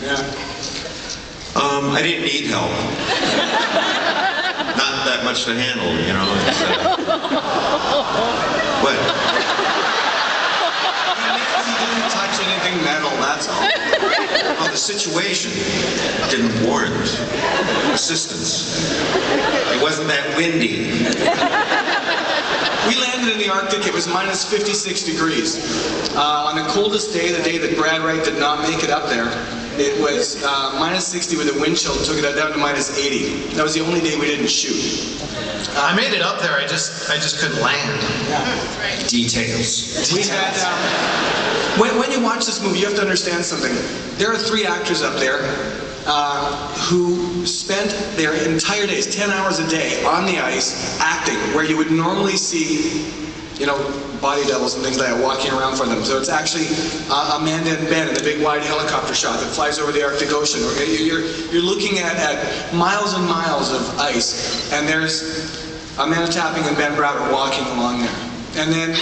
Yeah. Um, I didn't need help. Not that much to handle, you know. It's, uh... What? He didn't touch anything metal, that's all. Well, the situation didn't warrant assistance. It wasn't that windy. We landed in the Arctic, it was minus 56 degrees. Uh, on the coldest day, the day that Brad Wright did not make it up there, it was uh, minus 60 with a wind chill, took it down to minus 80. That was the only day we didn't shoot. I made it up there. I just I just couldn't land. Details. We had, um, when, when you watch this movie, you have to understand something. There are three actors up there uh, who spent their entire days, 10 hours a day, on the ice, acting, where you would normally see, you know, body doubles and things like that walking around for them. So it's actually uh, Amanda and Ben in the big wide helicopter shot that flies over the Arctic Ocean. You're, you're looking at, at miles and miles of ice, and there's Amanda Tapping and Ben Browder walking along there. And then